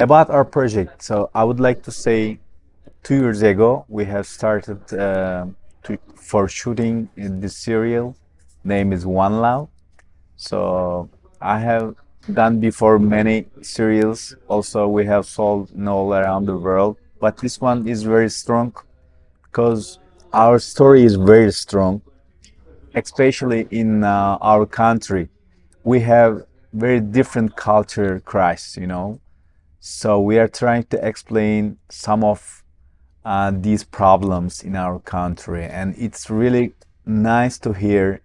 About our project, so I would like to say two years ago we have started uh, to, for shooting in this serial. Name is One Love. So I have done before many serials. Also, we have sold all around the world, but this one is very strong because our story is very strong, especially in uh, our country. We have very different culture crisis, you know. So we are trying to explain some of uh, these problems in our country, and it's really nice to hear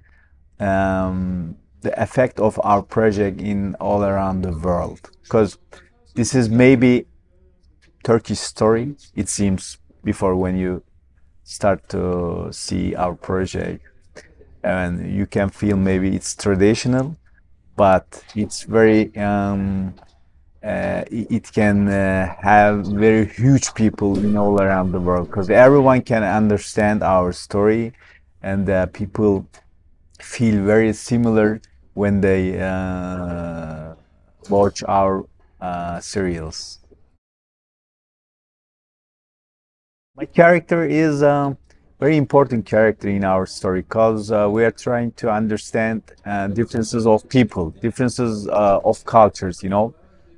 um, the effect of our project in all around the world. Because this is maybe Turkish story. It seems before when you start to see our project, and you can feel maybe it's traditional, but it's very um, uh, it can uh, have very huge people in all around the world because everyone can understand our story and uh, people feel very similar when they uh, watch our uh, serials. My character is a very important character in our story because uh, we are trying to understand differences of people, differences of cultures, you know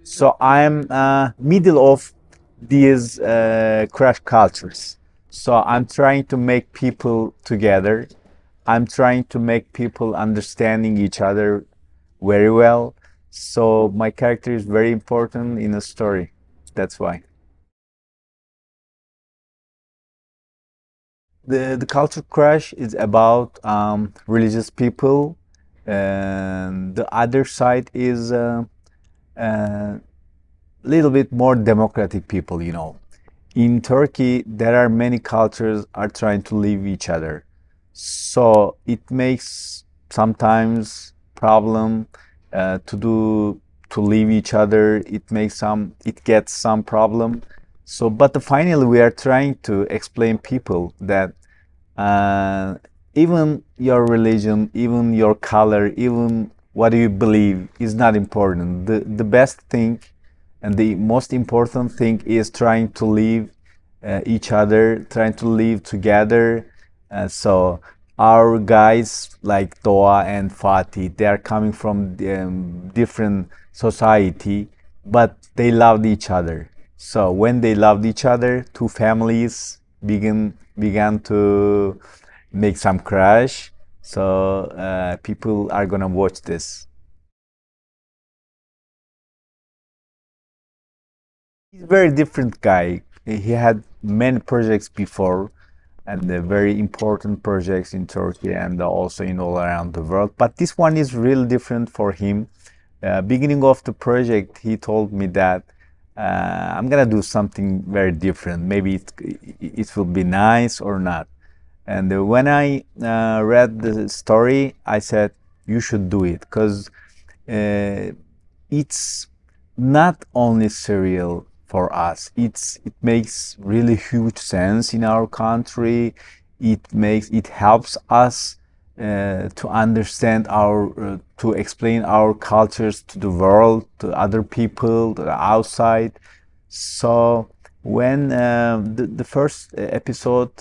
so I'm uh, middle of these uh, crash cultures. So I'm trying to make people together. I'm trying to make people understanding each other very well. So my character is very important in a story. That's why. The, the culture crash is about um, religious people and the other side is uh, a uh, little bit more democratic people, you know. In Turkey, there are many cultures are trying to live each other. So it makes sometimes problem uh, to do to leave each other. It makes some it gets some problem. So, but finally, we are trying to explain people that uh, even your religion, even your color, even what do you believe is not important. The, the best thing and the most important thing is trying to live uh, each other, trying to live together. Uh, so our guys like Doğa and Fatih, they are coming from um, different society, but they loved each other. So when they loved each other, two families begin began to make some crash so uh, people are gonna watch this. He's a very different guy. He had many projects before and very important projects in Turkey and also in all around the world. But this one is really different for him. Uh, beginning of the project, he told me that uh, I'm gonna do something very different. Maybe it, it will be nice or not. And when I uh, read the story, I said, you should do it because uh, it's not only serial for us. It's it makes really huge sense in our country. It makes it helps us uh, to understand our uh, to explain our cultures to the world, to other people, to the outside. So when uh, the, the first episode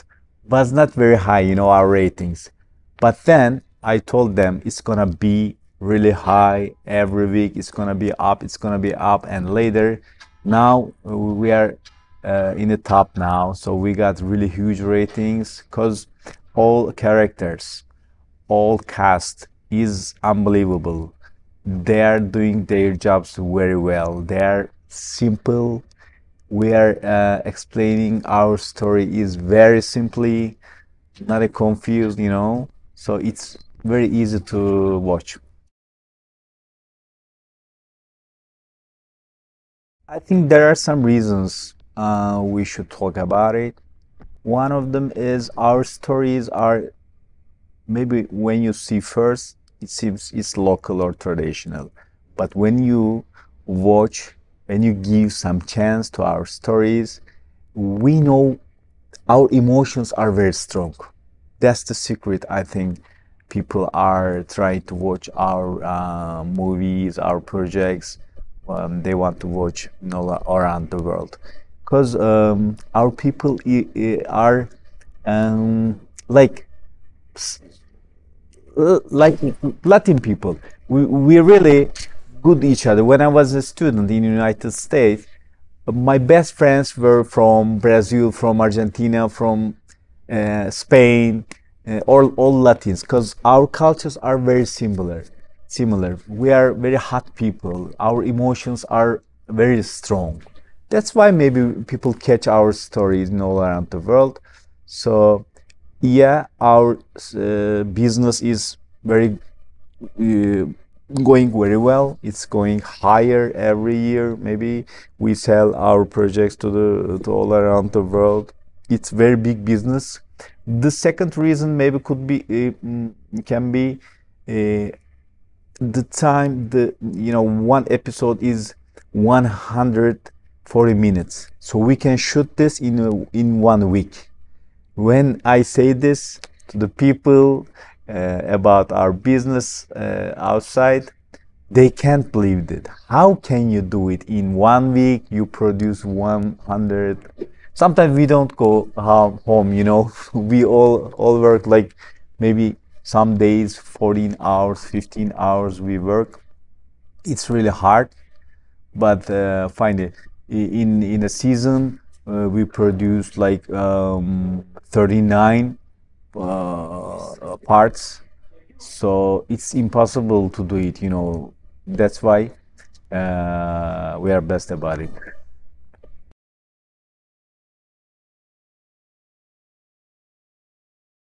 was not very high, you know, our ratings. But then I told them it's gonna be really high every week. It's gonna be up. It's gonna be up. And later, now we are uh, in the top now. So we got really huge ratings because all characters, all cast is unbelievable. They are doing their jobs very well. They are simple we are uh, explaining our story is very simply not a confused you know? So it's very easy to watch. I think there are some reasons uh, we should talk about it. One of them is our stories are maybe when you see first it seems it's local or traditional. But when you watch when you give some chance to our stories, we know our emotions are very strong. That's the secret, I think. People are trying to watch our uh, movies, our projects. um, they want to watch know, around the world because um, our people are um, like like Latin people. We we really good each other. When I was a student in the United States, my best friends were from Brazil, from Argentina, from uh, Spain, uh, all all Latins, because our cultures are very similar. Similar. We are very hot people. Our emotions are very strong that's why maybe people catch our stories all around the world. So, yeah, our uh, business is very uh, going very well. It's going higher every year. Maybe we sell our projects to the to all around the world. It's very big business. The second reason maybe could be uh, can be uh, the time the you know one episode is 140 minutes. So we can shoot this in, a, in one week. When I say this to the people uh, about our business uh, outside, they can't believe it. How can you do it in one week? You produce 100. Sometimes we don't go home, you know. we all all work like maybe some days 14 hours, 15 hours we work. It's really hard, but uh, find it in in a season uh, we produce like um, 39 uh, parts. So it's impossible to do it you know. That's why uh, we are best about it